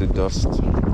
the dust.